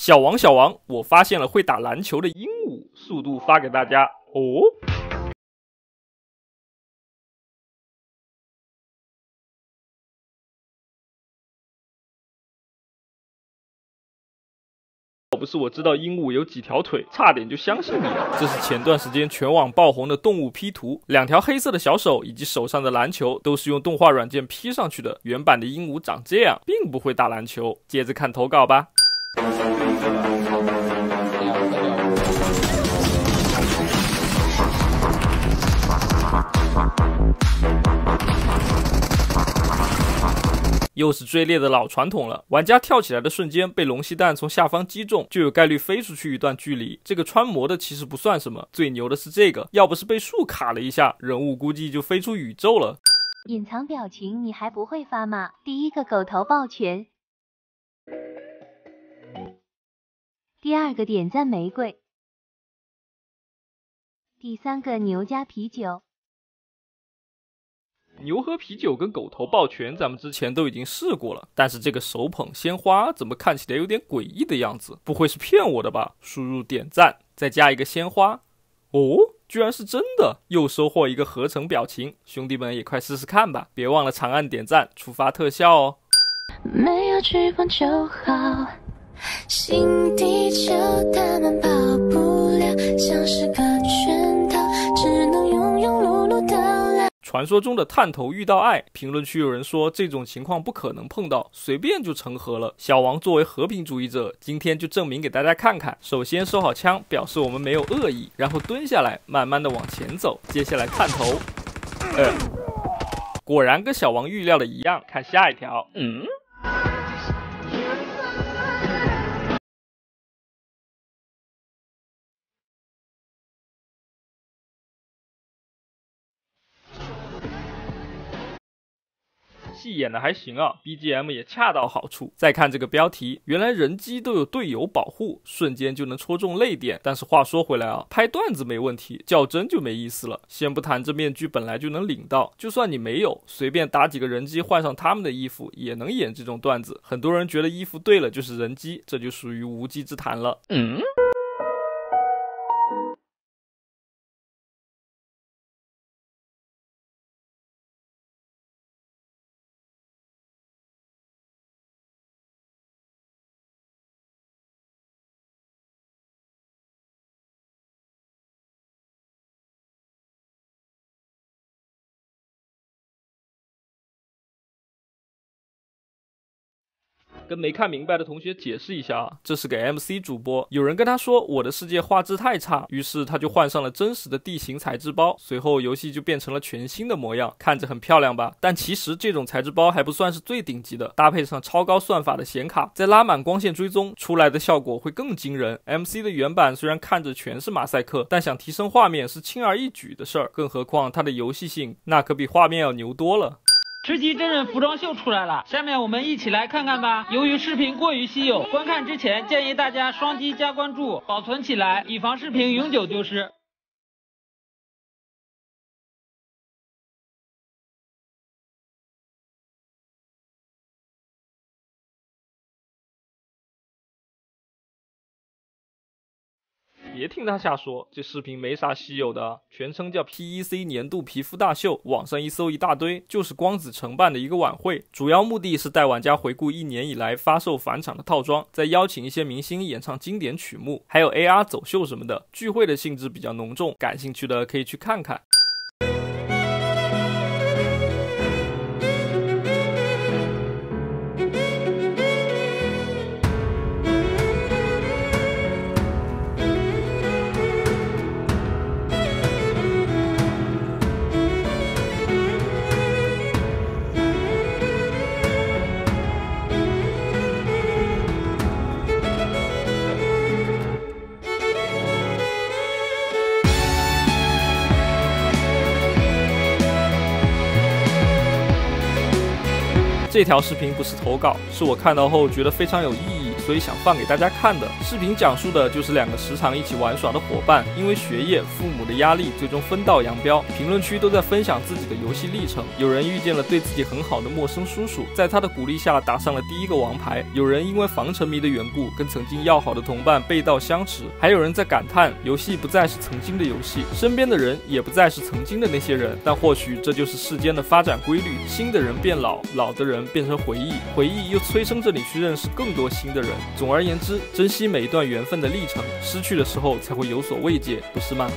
小王，小王，我发现了会打篮球的鹦鹉，速度发给大家哦。不是我知道鹦鹉有几条腿，差点就相信你了。这是前段时间全网爆红的动物 P 图，两条黑色的小手以及手上的篮球都是用动画软件 P 上去的。原版的鹦鹉长这样，并不会打篮球。接着看投稿吧。又是追猎的老传统了。玩家跳起来的瞬间，被龙息弹从下方击中，就有概率飞出去一段距离。这个穿模的其实不算什么，最牛的是这个，要不是被树卡了一下，人物估计就飞出宇宙了。隐藏表情你还不会发吗？第一个狗头抱拳，第二个点赞玫瑰，第三个牛加啤酒。牛喝啤酒跟狗头抱拳，咱们之前都已经试过了。但是这个手捧鲜花怎么看起来有点诡异的样子？不会是骗我的吧？输入点赞，再加一个鲜花，哦，居然是真的！又收获一个合成表情，兄弟们也快试试看吧！别忘了长按点赞，触发特效哦。没有翅膀就好，新地球他们跑不了，像是个圈，传说中的探头遇到爱，评论区有人说这种情况不可能碰到，随便就成盒了。小王作为和平主义者，今天就证明给大家看看。首先收好枪，表示我们没有恶意，然后蹲下来，慢慢的往前走。接下来探头，呃，果然跟小王预料的一样。看下一条，嗯。演的还行啊，BGM 也恰到好处。再看这个标题，原来人机都有队友保护，瞬间就能戳中泪点。但是话说回来啊，拍段子没问题，较真就没意思了。先不谈这面具本来就能领到，就算你没有，随便打几个人机换上他们的衣服，也能演这种段子。很多人觉得衣服对了就是人机，这就属于无稽之谈了。嗯。跟没看明白的同学解释一下啊，这是给 MC 主播。有人跟他说我的世界画质太差，于是他就换上了真实的地形材质包，随后游戏就变成了全新的模样，看着很漂亮吧？但其实这种材质包还不算是最顶级的，搭配上超高算法的显卡，再拉满光线追踪，出来的效果会更惊人。MC 的原版虽然看着全是马赛克，但想提升画面是轻而易举的事儿，更何况它的游戏性那可比画面要牛多了。吃鸡真人服装秀出来了，下面我们一起来看看吧。由于视频过于稀有，观看之前建议大家双击加关注，保存起来，以防视频永久丢失。别听他瞎说，这视频没啥稀有的，全称叫 PEC 年度皮肤大秀，网上一搜一大堆，就是光子承办的一个晚会，主要目的是带玩家回顾一年以来发售返场的套装，再邀请一些明星演唱经典曲目，还有 AR 走秀什么的，聚会的性质比较浓重，感兴趣的可以去看看。这条视频不是投稿，是我看到后觉得非常有意义。所以想放给大家看的。视频讲述的就是两个时常一起玩耍的伙伴，因为学业、父母的压力，最终分道扬镳。评论区都在分享自己的游戏历程，有人遇见了对自己很好的陌生叔叔，在他的鼓励下打上了第一个王牌；有人因为防沉迷的缘故，跟曾经要好的同伴背道相驰；还有人在感叹游戏不再是曾经的游戏，身边的人也不再是曾经的那些人。但或许这就是世间的发展规律：新的人变老，老的人变成回忆，回忆又催生着你去认识更多新的人总而言之，珍惜每一段缘分的历程，失去的时候才会有所慰藉，不是吗？